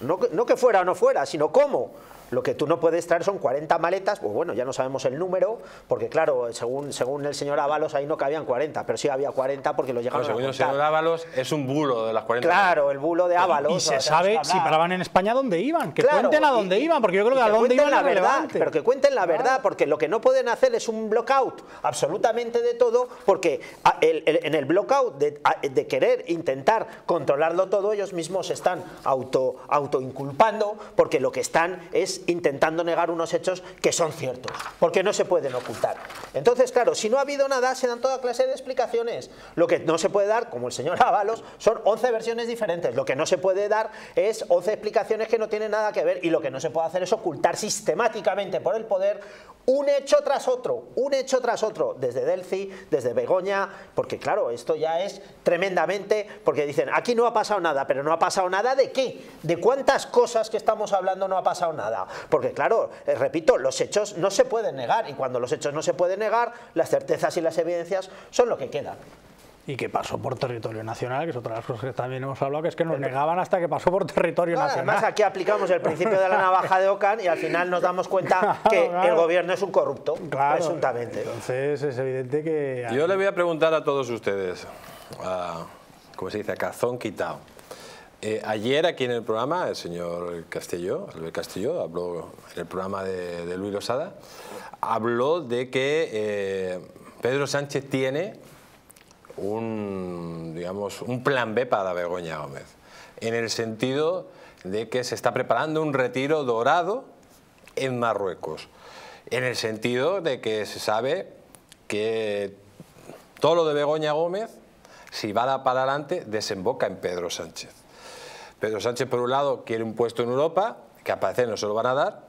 no, no que fuera o no fuera, sino cómo. Lo que tú no puedes traer son 40 maletas, pues bueno, ya no sabemos el número, porque claro, según, según el señor Ábalos ahí no cabían 40, pero sí había 40 porque lo llegaron según el señor Ábalos es un bulo de las 40. Claro, el bulo de Ábalos. Y se sabe si paraban en España dónde iban, que cuenten a dónde iban, porque yo creo que, a dónde iban la verdad, pero que cuenten la verdad, porque lo que no pueden hacer es un blockout absolutamente de todo, porque en el blockout de, de, querer intentar controlarlo todo, ellos mismos se están auto, autoinculpando, porque lo que están es intentando negar unos hechos que son ciertos, porque no se pueden ocultar. Entonces, claro, si no ha habido nada, se dan toda clase de explicaciones. Lo que no se puede dar, como el señor Ábalos, son 11 versiones diferentes. Lo que no se puede dar es 11 explicaciones que no tienen nada que ver y lo que no se puede hacer es ocultar sistemáticamente por el poder un hecho tras otro, un hecho tras otro, desde Delphi, desde Begoña, porque claro, esto ya es tremendamente, porque dicen, aquí no ha pasado nada, pero no ha pasado nada de qué, de cuántas cosas que estamos hablando no ha pasado nada, porque claro, eh, repito, los hechos no se pueden negar y cuando los hechos no se pueden negar, las certezas y las evidencias son lo que quedan. y que pasó por territorio nacional, que es otra de las cosas que también hemos hablado, que es que nos negaban hasta que pasó por territorio nacional. Además, aquí aplicamos el principio de la navaja de Ocan y al final nos damos cuenta que el gobierno es un corrupto, Claro, presuntamente. Entonces es evidente que... Yo le voy a preguntar a todos ustedes, a, ¿cómo se dice? A cazón quitado. Eh, ayer aquí en el programa, el señor Castillo, Albert Castillo, habló en el programa de, Luis Losada, habló de que eh, Pedro Sánchez tiene un, digamos, un plan B para Begoña Gómez, en el sentido de que se está preparando un retiro dorado en Marruecos, en el sentido de que se sabe que todo lo de Begoña Gómez, si va para adelante, desemboca en Pedro Sánchez. Pedro Sánchez, por un lado, quiere un puesto en Europa, que a parecer no se lo van a dar,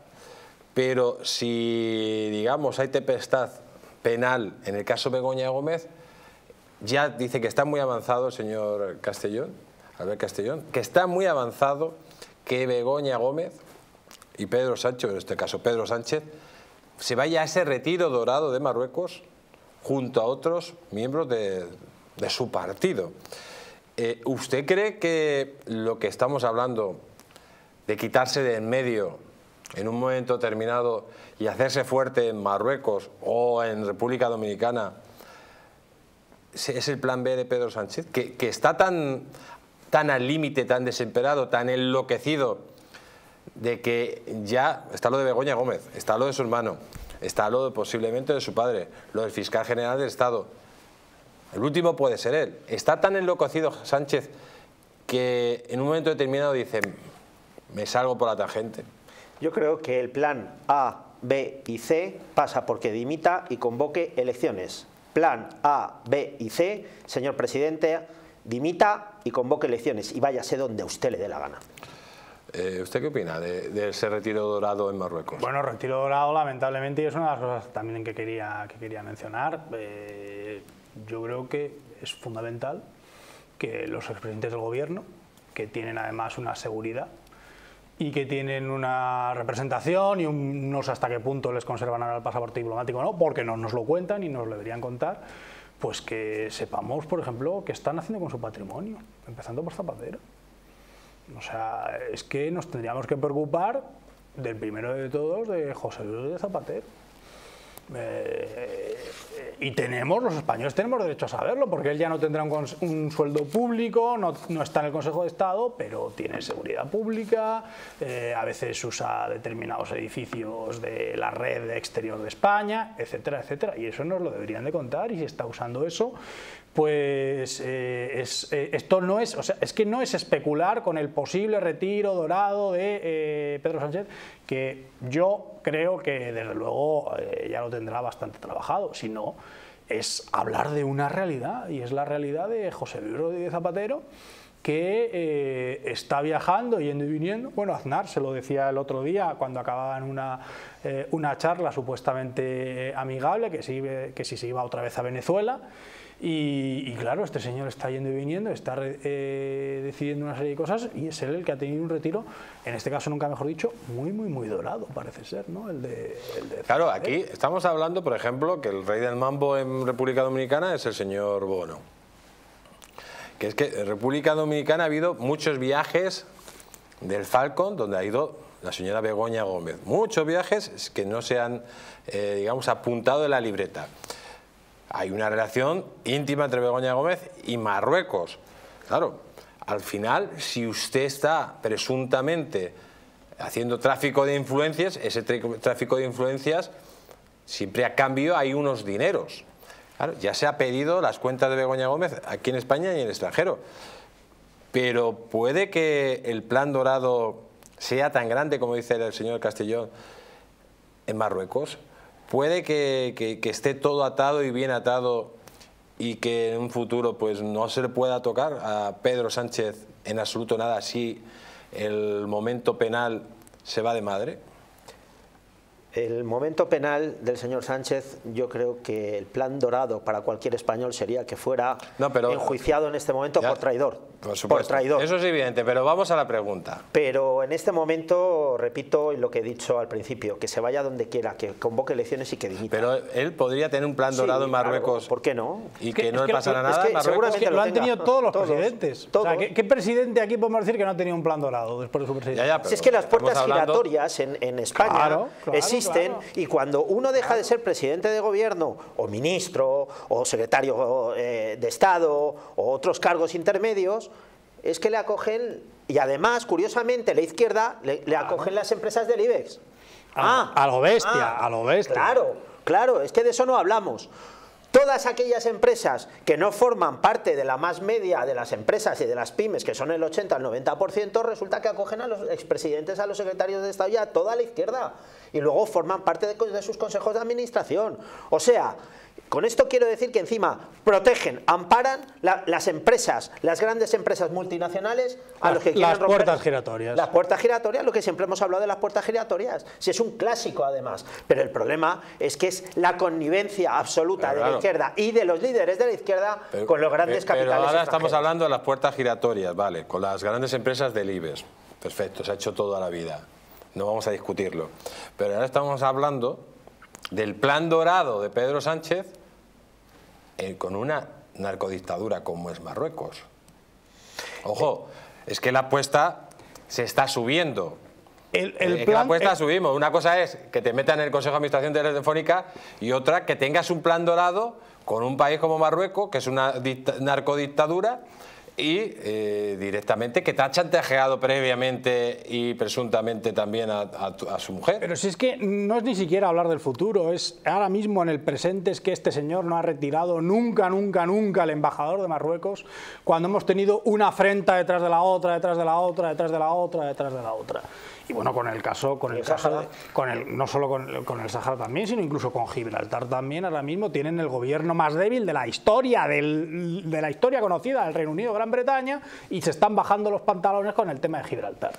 pero si, digamos, hay tempestad penal en el caso Begoña Gómez, ya dice que está muy avanzado el señor Castellón, Albert Castellón, que está muy avanzado que Begoña Gómez y Pedro Sánchez, en este caso Pedro Sánchez, se vaya a ese retiro dorado de Marruecos junto a otros miembros de, de su partido. Eh, ¿Usted cree que lo que estamos hablando de quitarse de en medio en un momento determinado y hacerse fuerte en Marruecos o en República Dominicana es el plan B de Pedro Sánchez? Que, está tan, tan al límite, tan desesperado, tan enloquecido de que ya está lo de Begoña Gómez, está lo de su hermano, está lo de, posiblemente de su padre, lo del fiscal general del Estado. El último puede ser él. Está tan enloquecido Sánchez que en un momento determinado dice, me salgo por la tangente. Yo creo que el plan A, B y C pasa porque dimita y convoque elecciones. Plan A, B y C, señor presidente, dimita y convoque elecciones y váyase donde a usted le dé la gana. Eh, ¿Usted qué opina de, de, ese retiro dorado en Marruecos? Bueno, retiro dorado lamentablemente y es una de las cosas también que quería, que quería mencionar. Eh, yo creo que es fundamental que los expresidentes del gobierno, que tienen además una seguridad y que tienen una representación y un, no sé hasta qué punto les conservan ahora el pasaporte diplomático no, porque no nos lo cuentan y nos lo deberían contar, pues que sepamos, por ejemplo, qué están haciendo con su patrimonio, empezando por Zapatero. O sea, es que nos tendríamos que preocupar del primero de todos, de José Luis de Zapatero. Eh, y tenemos, los españoles tenemos derecho a saberlo, porque él ya no tendrá un, sueldo público, no, no, está en el Consejo de Estado, pero tiene seguridad pública, eh, a veces usa determinados edificios de la red exterior de España, etcétera, etcétera. Y eso nos lo deberían de contar, y si está usando eso, pues eh, es, eh, esto no es, o sea, es que no es especular con el posible retiro dorado de eh, Pedro Sánchez, que yo creo que desde luego ya lo tendrá bastante trabajado, sino es hablar de una realidad, y es la realidad de José Luis Rodríguez Zapatero, que está viajando, yendo y viniendo. Bueno, Aznar se lo decía el otro día cuando acababan una, una charla supuestamente amigable, que si, que si se iba otra vez a Venezuela. Y, y, claro, este señor está yendo y viniendo, está eh, decidiendo una serie de cosas y es él el que ha tenido un retiro, en este caso nunca mejor dicho, muy, muy, muy dorado parece ser, ¿no? El de, el de claro, aquí estamos hablando, por ejemplo, que el rey del mambo en República Dominicana es el señor Bono. Que es que en República Dominicana ha habido muchos viajes del Falcon donde ha ido la señora Begoña Gómez. Muchos viajes que no se han, eh, digamos, apuntado en la libreta hay una relación íntima entre Begoña Gómez y Marruecos. Claro, al final, si usted está presuntamente haciendo tráfico de influencias, ese tráfico de influencias, siempre a cambio hay unos dineros. Claro, ya se ha pedido las cuentas de Begoña Gómez aquí en España y en el extranjero. Pero puede que el plan dorado sea tan grande como dice el señor Castellón en Marruecos puede que, que, que, esté todo atado y bien atado y que en un futuro pues no se le pueda tocar a Pedro Sánchez en absoluto nada si el momento penal se va de madre? El momento penal del señor Sánchez, yo creo que el plan dorado para cualquier español sería que fuera enjuiciado en este momento por traidor. Por, traidor. Eso es evidente, pero vamos a la pregunta. Pero en este momento, repito lo que he dicho al principio, que se vaya donde quiera, que convoque elecciones y que dimita. Pero él podría tener un plan dorado en Marruecos. ¿Por qué no? Y que, no le pasara nada. Es seguramente lo, han tenido todos los presidentes. ¿qué, presidente aquí podemos decir que no ha tenido un plan dorado después de su presidencia? si es que las puertas giratorias en, España existen y cuando uno deja de ser presidente de gobierno o ministro o secretario eh, de Estado o otros cargos intermedios, es que le acogen, y además, curiosamente, la izquierda le, acogen las empresas del IBEX. Ah, a lo bestia, ah, a lo bestia. Claro, claro, es que de eso no hablamos. Todas aquellas empresas que no forman parte de la más media de las empresas y de las pymes, que son el 80 al 90%, resulta que acogen a los expresidentes, a los secretarios de Estado y a toda la izquierda. Y luego forman parte de sus consejos de administración. O sea, con esto quiero decir que encima protegen, amparan las empresas, las grandes empresas multinacionales a los que quieren Las puertas giratorias. Las puertas giratorias, lo que siempre hemos hablado de las puertas giratorias. Si es un clásico además. Pero el problema es que es la connivencia absoluta de la izquierda y de los líderes de la izquierda con los grandes capitales. Pero ahora estamos hablando de las puertas giratorias, vale, con las grandes empresas del IBEX. Perfecto, se ha hecho toda la vida. No vamos a discutirlo. Pero ahora estamos hablando del plan dorado de Pedro Sánchez eh, con una narcodictadura como es Marruecos. Ojo, es que la apuesta se está subiendo. El, la apuesta subimos. Una cosa es que te metan en el Consejo de Administración de Telefónica y otra que tengas un plan dorado con un país como Marruecos, que es una narcodictadura, y eh, directamente que te ha chantajeado previamente y presuntamente también a, su mujer. Pero si es que no es ni siquiera hablar del futuro, es ahora mismo en el presente es que este señor no ha retirado nunca, nunca, nunca el embajador de Marruecos cuando hemos tenido una afrenta detrás de la otra, detrás de la otra, detrás de la otra, detrás de la otra. Y bueno, con el caso, con el, Sahara, con el, no solo con, con, el Sahara también, sino incluso con Gibraltar también, ahora mismo tienen el gobierno más débil de la historia, del, de la historia conocida del Reino Unido, Gran Bretaña, y se están bajando los pantalones con el tema de Gibraltar.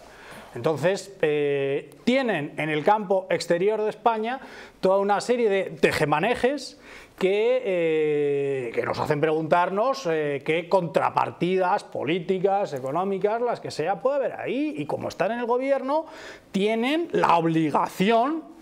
Entonces, eh, tienen en el campo exterior de España toda una serie de tejemanejes que, eh, que nos hacen preguntarnos eh, qué contrapartidas políticas, económicas, las que sea, puede haber ahí. Y como están en el gobierno, tienen la obligación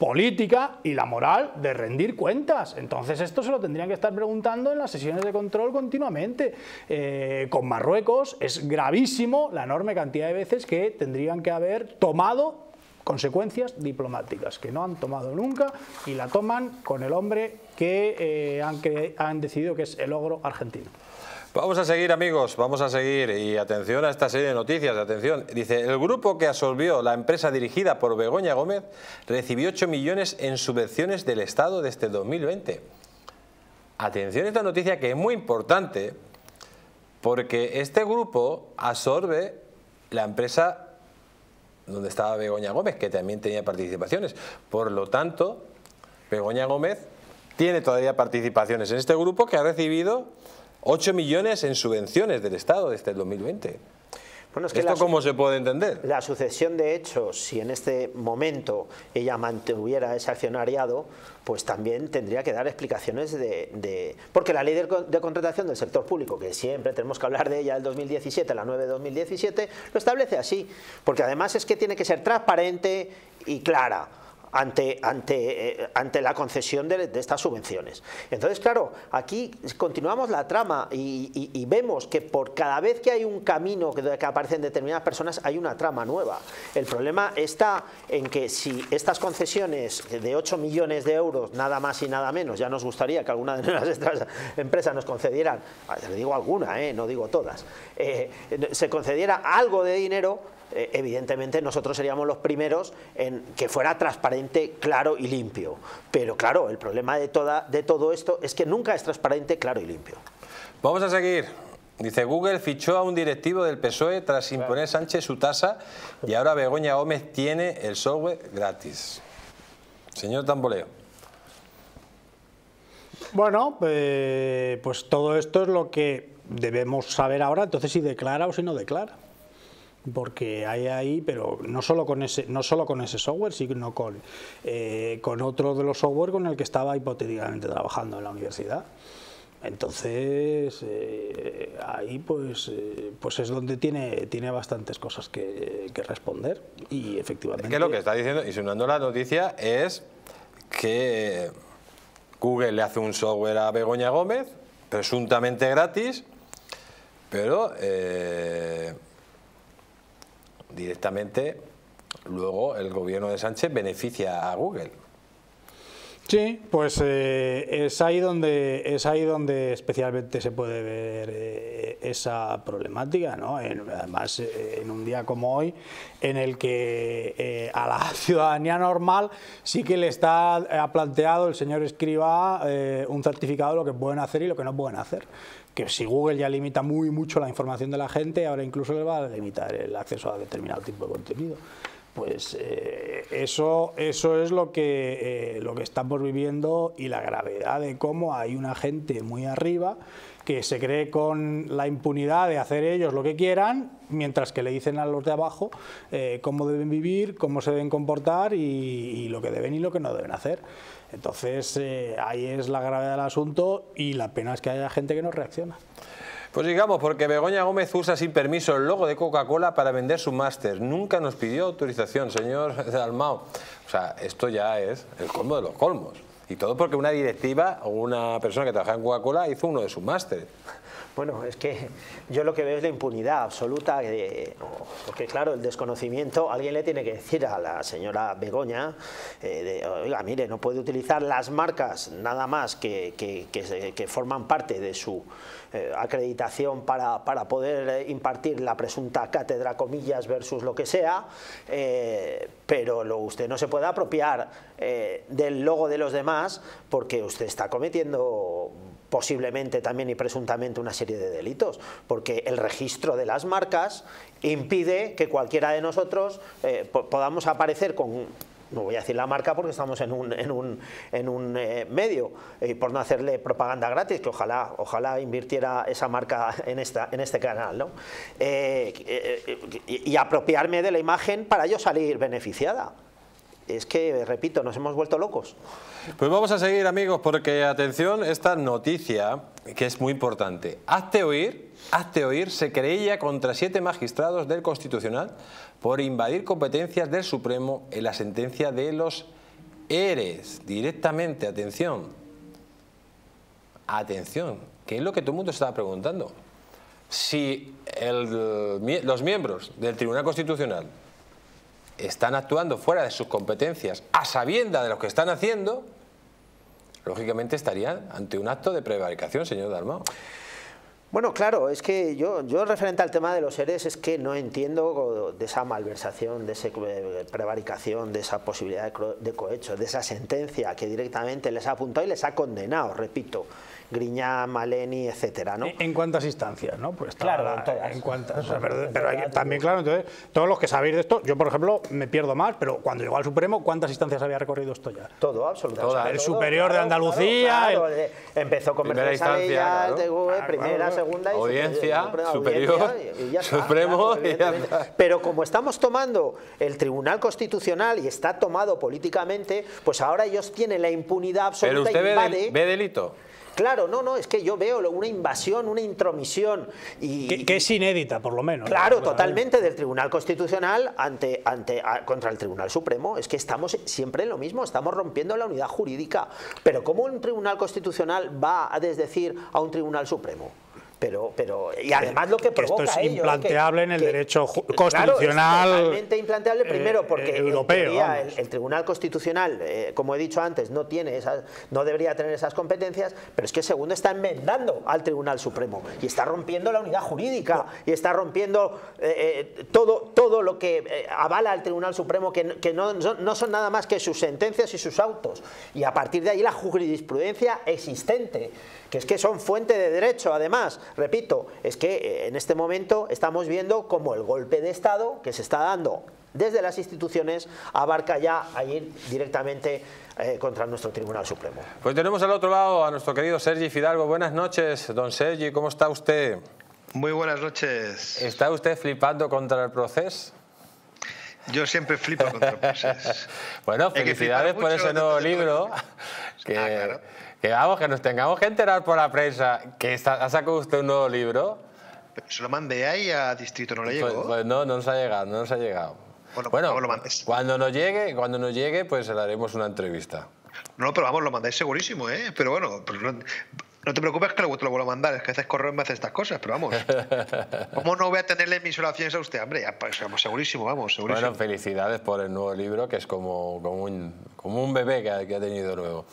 política y la moral de rendir cuentas. Entonces esto se lo tendrían que estar preguntando en las sesiones de control continuamente. Eh, con Marruecos es gravísimo la enorme cantidad de veces que tendrían que haber tomado consecuencias diplomáticas, que no han tomado nunca y la toman con el hombre que, eh, han, han decidido que es el ogro argentino. Vamos a seguir amigos, vamos a seguir y atención a esta serie de noticias, atención. Dice, el grupo que absorbió la empresa dirigida por Begoña Gómez recibió 8 millones en subvenciones del Estado desde 2020. Atención a esta noticia que es muy importante porque este grupo absorbe la empresa donde estaba Begoña Gómez, que también tenía participaciones. Por lo tanto, Begoña Gómez tiene todavía participaciones en este grupo que ha recibido 8 millones en subvenciones del Estado desde el 2020. Bueno, es que ¿Esto cómo se puede entender? La sucesión de hechos, si en este momento ella mantuviera ese accionariado, pues también tendría que dar explicaciones de... porque la ley de, contratación del sector público, que siempre tenemos que hablar de ella del 2017, la 9 de 2017, lo establece así. Porque además es que tiene que ser transparente y clara ante, ante, eh, ante la concesión de, estas subvenciones. Entonces, claro, aquí continuamos la trama y, vemos que por cada vez que hay un camino que, aparecen determinadas personas, hay una trama nueva. El problema está en que si estas concesiones de 8 millones de euros, nada más y nada menos, ya nos gustaría que alguna de nuestras empresas nos concedieran, le digo alguna, eh, no digo todas, eh, se concediera algo de dinero, evidentemente nosotros seríamos los primeros en que fuera transparente, claro y limpio. Pero claro, el problema de, toda, de todo esto es que nunca es transparente, claro y limpio. Vamos a seguir. Dice, Google fichó a un directivo del PSOE tras imponer Sánchez su tasa y ahora Begoña Gómez tiene el software gratis. Señor Tamboleo. Bueno, eh, pues todo esto es lo que debemos saber ahora, entonces si declara o si no declara. Porque hay ahí, pero no solo con ese, no solo con ese software, sino con, eh, con otro de los software con el que estaba hipotéticamente trabajando en la universidad. Entonces, eh, ahí pues, eh, pues es donde tiene, tiene bastantes cosas que, responder y efectivamente... Es que lo que está diciendo, y sonando la noticia, es que Google le hace un software a Begoña Gómez, presuntamente gratis, pero directamente luego el gobierno de Sánchez beneficia a Google. Sí, pues eh, es ahí donde es ahí donde especialmente se puede ver eh, esa problemática, ¿no? además eh, en un día como hoy, en el que a la ciudadanía normal sí que le está ha planteado el señor Escriba un certificado de lo que pueden hacer y lo que no pueden hacer. Que si Google ya limita muy mucho la información de la gente, ahora incluso le va a limitar el acceso a determinado tipo de contenido pues eh, eso, eso es lo que, eh, lo que estamos viviendo y la gravedad de cómo hay una gente muy arriba que se cree con la impunidad de hacer ellos lo que quieran, mientras que le dicen a los de abajo eh, cómo deben vivir, cómo se deben comportar y, lo que deben y lo que no deben hacer. Entonces ahí es la gravedad del asunto y la pena es que haya gente que no reacciona. Pues digamos, porque Begoña Gómez usa sin permiso el logo de Coca-Cola para vender su máster. Nunca nos pidió autorización, señor Dalmao. O sea, esto ya es el colmo de los colmos. Y todo porque una directiva o una persona que trabaja en Coca-Cola hizo uno de sus másteres. Bueno, es que yo lo que veo es la impunidad absoluta, porque claro, el desconocimiento, alguien le tiene que decir a la señora Begoña, eh, oiga, mire, no puede utilizar las marcas nada más que, que forman parte de su eh, acreditación para, para, poder eh, impartir la presunta cátedra, comillas, versus lo que sea, eh, pero lo, usted no se puede apropiar del logo de los demás porque usted está cometiendo posiblemente también y presuntamente una serie de delitos, porque el registro de las marcas impide que cualquiera de nosotros podamos aparecer con no voy a decir la marca porque estamos en un, en un, en un eh, medio, y por no hacerle propaganda gratis, que ojalá, ojalá invirtiera esa marca en, esta, en este canal, ¿no? Eh, eh, y, apropiarme de la imagen para yo salir beneficiada. Es que, repito, nos hemos vuelto locos. Pues vamos a seguir, amigos, porque, atención, esta noticia, que es muy importante. Hazte oír, hazte oír, se creía contra siete magistrados del Constitucional por invadir competencias del Supremo en la sentencia de los ERES. Directamente, atención. Atención, que es lo que todo el mundo estaba preguntando. Si los miembros del Tribunal Constitucional están actuando fuera de sus competencias a sabienda de lo que están haciendo, lógicamente estarían ante un acto de prevaricación, señor Dalmao. Bueno, claro, es que yo, yo referente al tema de los seres es que no entiendo de esa malversación, de esa eh, prevaricación, de esa posibilidad de cohecho, de esa sentencia que directamente les ha apuntado y les ha condenado, repito. Griñá, Maleni, etcétera, ¿no? ¿En cuántas instancias, no? Pues claro, en todas. En cuántas, pero, también, claro, entonces, todos los que sabéis de esto, yo por ejemplo me pierdo más, pero cuando llegó al Supremo, ¿cuántas instancias había recorrido esto ya? Todo, absolutamente. el superior de Andalucía. Empezó con primera instancia, primera, segunda audiencia, superior, supremo. pero como estamos tomando el Tribunal Constitucional y está tomado políticamente, pues ahora ellos tienen la impunidad absoluta. Pero usted ve delito. Claro, no, no, es que yo veo una invasión, una intromisión. Y, que, es inédita, por lo menos. Claro, totalmente, del Tribunal Constitucional ante, ante, contra el Tribunal Supremo. Es que estamos siempre en lo mismo, estamos rompiendo la unidad jurídica. Pero ¿cómo un Tribunal Constitucional va a desdecir a un Tribunal Supremo? Pero, pero y además lo que provoca esto es implanteable en el derecho constitucional claro, es totalmente implanteable primero eh, porque europeo, el, Tribunal Constitucional eh, como he dicho antes no tiene esas no debería tener esas competencias pero es que segundo está enmendando al Tribunal Supremo y está rompiendo la unidad jurídica y está rompiendo eh, todo todo lo que avala al Tribunal Supremo que, que no, no son nada más que sus sentencias y sus autos. Y a partir de ahí la jurisprudencia existente que es que son fuente de derecho además. Repito, es que eh, en este momento estamos viendo como el golpe de Estado que se está dando desde las instituciones abarca ya a ir directamente eh, contra nuestro Tribunal Supremo. Pues tenemos al otro lado a nuestro querido Sergi Fidalgo. Buenas noches, don Sergi, ¿cómo está usted? Muy buenas noches. ¿Está usted flipando contra el proceso? Yo siempre flipo contra el proceso. bueno, felicidades por ese nuevo libro. Que, ah, que, vamos, que nos tengamos que enterar por la prensa que está, ha sacado usted un nuevo libro. se lo mandé ahí a Distrito, ¿no le pues, llegó? Pues, no, no nos ha llegado, no nos ha llegado. Bueno, pues lo cuando nos llegue, cuando nos llegue, pues le haremos una entrevista. No, pero vamos, lo mandáis segurísimo, ¿eh? Pero bueno, no, te preocupes que te lo vuelvo a mandar, es que haces correo me hace estas cosas, pero vamos. ¿Cómo no voy a tenerle mis oraciones a usted, hombre? Ya, pues, vamos, segurísimo, vamos, segurísimo. Bueno, felicidades por el nuevo libro, que es como, como, un, como un bebé que ha, que ha tenido nuevo.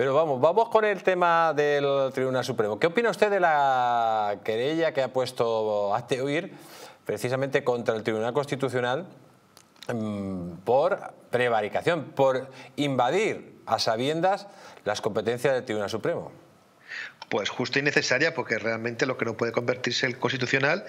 Pero vamos, vamos con el tema del Tribunal Supremo. ¿Qué opina usted de la querella que ha puesto Hazte Oír precisamente contra el Tribunal Constitucional mm, por prevaricación, por invadir a sabiendas las competencias del Tribunal Supremo? Pues justo y necesaria, porque realmente lo que no puede convertirse el constitucional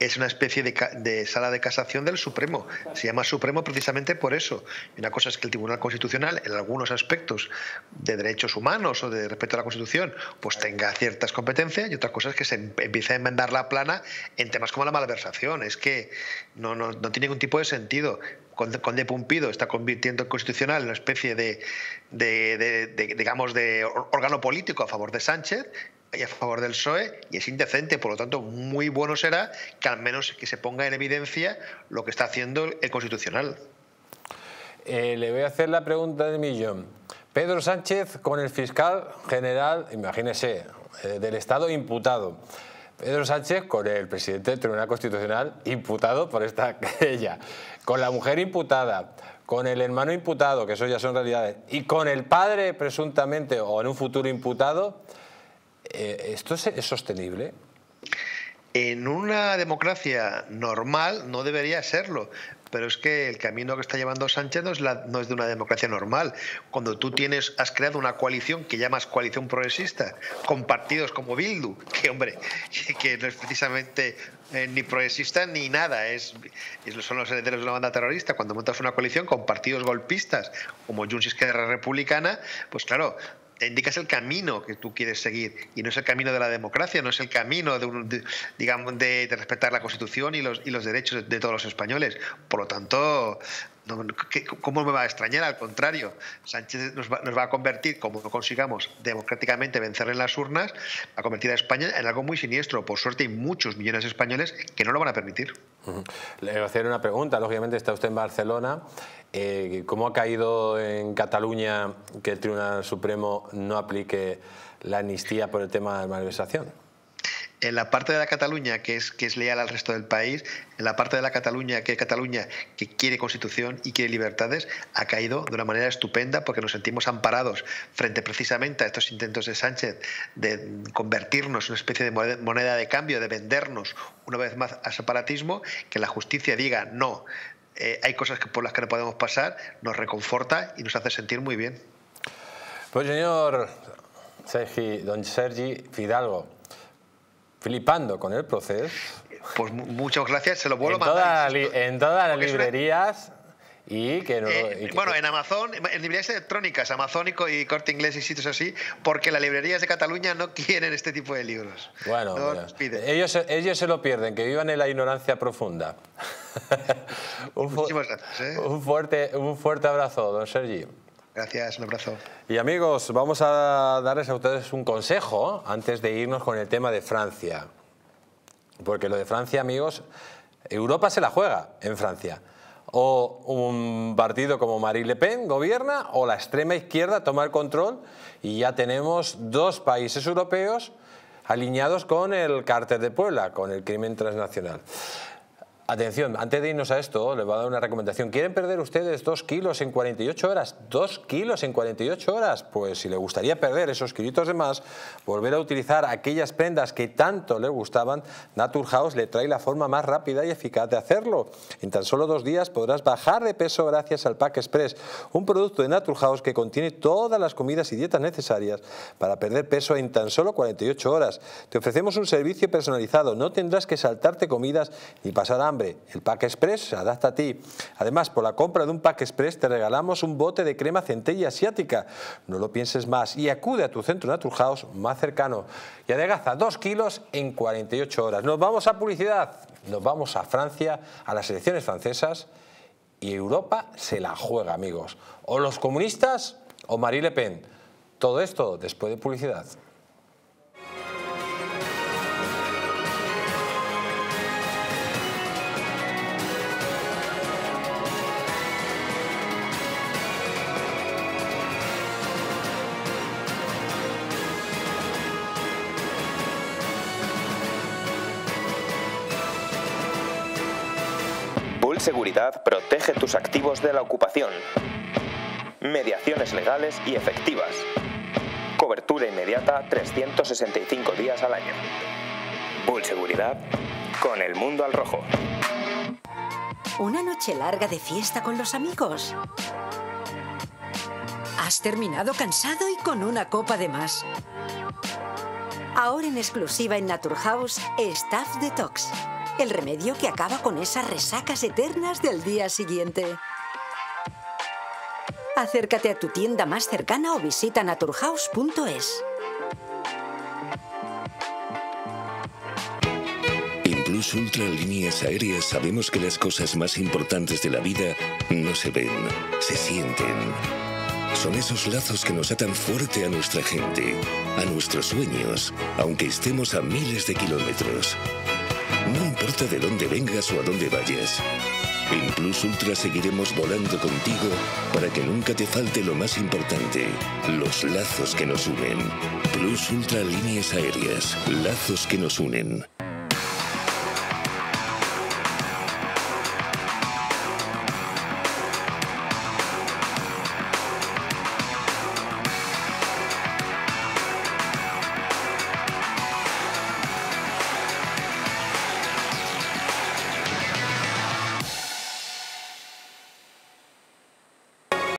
es una especie de, sala de casación del Supremo. Se llama Supremo precisamente por eso. Y una cosa es que el Tribunal Constitucional, en algunos aspectos de derechos humanos o de respeto a la Constitución, pues tenga ciertas competencias, y otra cosa es que se empiece a enmendar la plana en temas como la malversación. Es que no, no, no tiene ningún tipo de sentido. Conde Pumpido está convirtiendo el constitucional en una especie de, digamos, de órgano político a favor de Sánchez y a favor del PSOE y es indecente, por lo tanto muy bueno será que al menos que se ponga en evidencia lo que está haciendo el constitucional. Eh, le voy a hacer la pregunta del millón. Pedro Sánchez con el fiscal general, imagínese, eh, del Estado imputado. Pedro Sánchez con el presidente del Tribunal Constitucional imputado por esta querella, con la mujer imputada, con el hermano imputado, que eso ya son realidades, y con el padre presuntamente o en un futuro imputado, eh, ¿esto es sostenible? En una democracia normal no debería serlo, pero es que el camino que está llevando Sánchez no es, de una democracia normal. Cuando tú tienes, has creado una coalición que llamas coalición progresista, con partidos como Bildu, que hombre, que no es precisamente eh, ni progresista ni nada, es, son los herederos de una banda terrorista. Cuando montas una coalición con partidos golpistas como Junts Esquerra Republicana, pues claro, indicas el camino que tú quieres seguir y no es el camino de la democracia, no es el camino de, digamos, de, respetar la Constitución y los, derechos de todos los españoles. Por lo tanto, ¿cómo me va a extrañar? Al contrario, Sánchez nos va, a convertir, como no consigamos democráticamente vencer en las urnas, a convertir a España en algo muy siniestro. Por suerte hay muchos millones de españoles que no lo van a permitir. Le voy a hacer una pregunta. Lógicamente está usted en Barcelona eh, ¿Cómo ha caído en Cataluña que el Tribunal Supremo no aplique la amnistía por el tema de la malversación? en la parte de la Cataluña que es, que es leal al resto del país, en la parte de la Cataluña que Cataluña que quiere constitución y quiere libertades, ha caído de una manera estupenda porque nos sentimos amparados frente precisamente a estos intentos de Sánchez de convertirnos en una especie de moneda de cambio, de vendernos una vez más al separatismo, que la justicia diga no, eh, hay cosas que por las que no podemos pasar, nos reconforta y nos hace sentir muy bien. Pues señor Sergi, don Sergi Fidalgo, flipando con el proceso. Pues muchas gracias, se lo vuelvo a mandar. en todas las librerías y que no, eh, bueno, en Amazon, en librerías electrónicas, Amazónico y Corte Inglés y sitios así, porque las librerías de Cataluña no quieren este tipo de libros. Bueno, ellos, ellos se lo pierden, que vivan en la ignorancia profunda. un, Muchísimas gracias. ¿eh? un, fuerte, un fuerte abrazo, don Sergi. Gracias, un abrazo. Y amigos, vamos a darles a ustedes un consejo antes de irnos con el tema de Francia. Porque lo de Francia, amigos, Europa se la juega en Francia o un partido como Marine Le Pen gobierna o la extrema izquierda toma el control y ya tenemos dos países europeos alineados con el cártel de Puebla, con el crimen transnacional. Atención, antes de irnos a esto, les voy a dar una recomendación. ¿Quieren perder ustedes dos kilos en 48 horas? ¿Dos kilos en 48 horas? Pues si les gustaría perder esos kilitos de más, volver a utilizar aquellas prendas que tanto les gustaban, Naturhaus le trae la forma más rápida y eficaz de hacerlo. En tan solo dos días podrás bajar de peso gracias al Pack Express, un producto de Naturhaus que contiene todas las comidas y dietas necesarias para perder peso en tan solo 48 horas. Te ofrecemos un servicio personalizado, no tendrás que saltarte comidas ni pasar hambre hambre. El Pack Express se adapta a ti. Además, por la compra de un Pack Express te regalamos un bote de crema centella asiática. No lo pienses más y acude a tu centro Naturhaus más cercano y adelgaza 2 kilos en 48 horas. Nos vamos a publicidad, nos vamos a Francia, a las elecciones francesas y Europa se la juega, amigos. O los comunistas o Marie Le Pen. Todo esto después de publicidad. Bull Seguridad protege tus activos de la ocupación. Mediaciones legales y efectivas. Cobertura inmediata 365 días al año. Bull Seguridad con el mundo al rojo. Una noche larga de fiesta con los amigos. Has terminado cansado y con una copa de más. Ahora en exclusiva en Naturhaus, Staff Detox. El remedio que acaba con esas resacas eternas del día siguiente. Acércate a tu tienda más cercana o visita naturhaus.es. En Plus Ultra Líneas Aéreas sabemos que las cosas más importantes de la vida no se ven, se sienten. Son esos lazos que nos atan fuerte a nuestra gente, a nuestros sueños, aunque estemos a miles de kilómetros. No importa de dónde vengas o a dónde vayas. En Plus Ultra seguiremos volando contigo para que nunca te falte lo más importante, los lazos que nos unen. Plus Ultra Líneas Aéreas, lazos que nos unen.